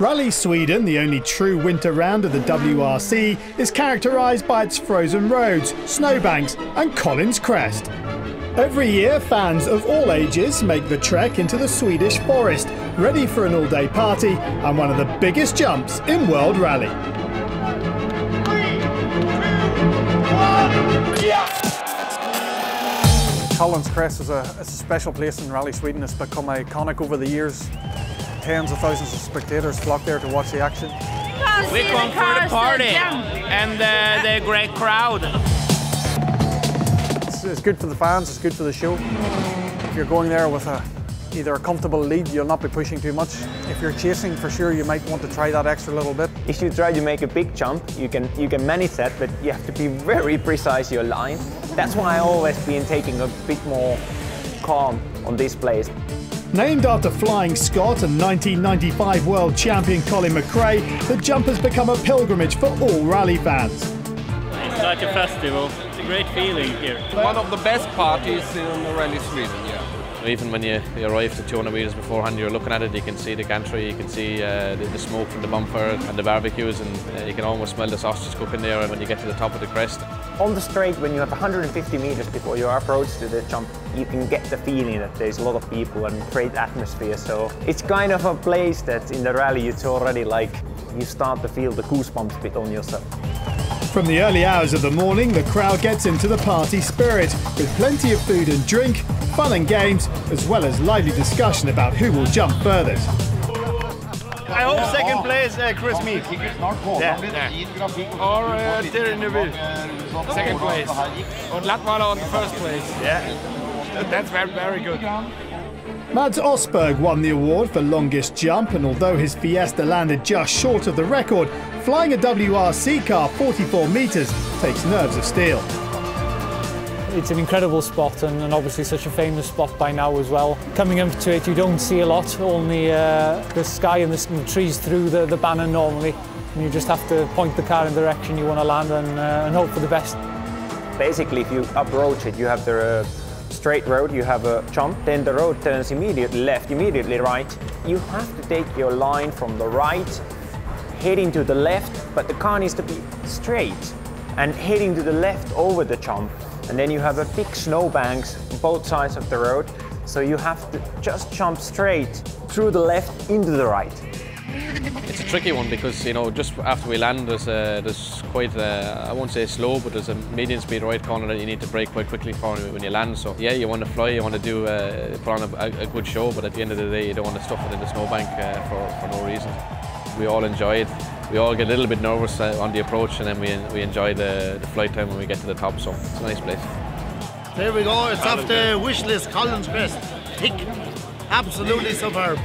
Rally Sweden, the only true winter round of the WRC, is characterised by its frozen roads, snowbanks, and Colin's Crest. Every year, fans of all ages make the trek into the Swedish forest, ready for an all day party and one of the biggest jumps in World Rally. Colin's Crest is a, a special place in Rally Sweden. It's become iconic over the years. Tens of thousands of spectators flock there to watch the action. We come for the party and uh, the great crowd. It's, it's good for the fans, it's good for the show. If you're going there with a either a comfortable lead, you'll not be pushing too much. If you're chasing, for sure, you might want to try that extra little bit. If you try to make a big jump, you can you can manage that, but you have to be very precise your line. That's why I always been taking a bit more calm on this place. Named after Flying Scot and 1995 world champion Colin McRae, the jump has become a pilgrimage for all rally fans. It's like a festival. It's a great feeling here. One of the best parties in Rally Sweden, yeah. Even when you, you arrive to 200 metres beforehand, you're looking at it, you can see the gantry, you can see uh, the, the, smoke from the bumper and the barbecues, and uh, you can almost smell the sausages cooking there and when you get to the top of the crest. On the straight, when you have 150 metres before your approach to the jump, you can get the feeling that there's a lot of people and great atmosphere. So it's kind of a place that in the rally it's already like you start to feel the goosebumps bit on yourself. From the early hours of the morning, the crowd gets into the party spirit with plenty of food and drink, fun and games, as well as lively discussion about who will jump furthest. I hope second place uh, Kris Meeke. Yeah, yeah. Or uh, Thierry Neuville, second place. Or Latvala on the first place. Yeah. That's very, very good. Mads Östberg won the award for longest jump, and although his Fiesta landed just short of the record, flying a WRC car 44 metres takes nerves of steel. It's an incredible spot and, and, obviously such a famous spot by now as well. Coming up to it you don't see a lot, only uh, the sky and the, and the, trees through the, the banner normally. And you just have to point the car in the direction you want to land and, uh, and hope for the best. Basically if you approach it you have the uh, straight road, you have a jump, then the road turns immediately left, immediately right. You have to take your line from the right, heading to the left, but the car needs to be straight and heading to the left over the jump. And then you have a big snowbanks both sides of the road, so you have to just jump straight through the left into the right. It's a tricky one because you know just after we land there's a, there's quite a, I won't say slow but there's a medium speed right corner that you need to brake quite quickly for when you land so yeah you want to fly you want to do uh, put on a, a, good show but at the end of the day you don't want to stuff it in the snowbank uh, for, for no reason. We all enjoy it. We all get a little bit nervous uh, on the approach and then we, we enjoy the, the flight time when we get to the top so it's a nice place. There we go, it's off the wish list, Colin's Crest. Tick. Absolutely superb.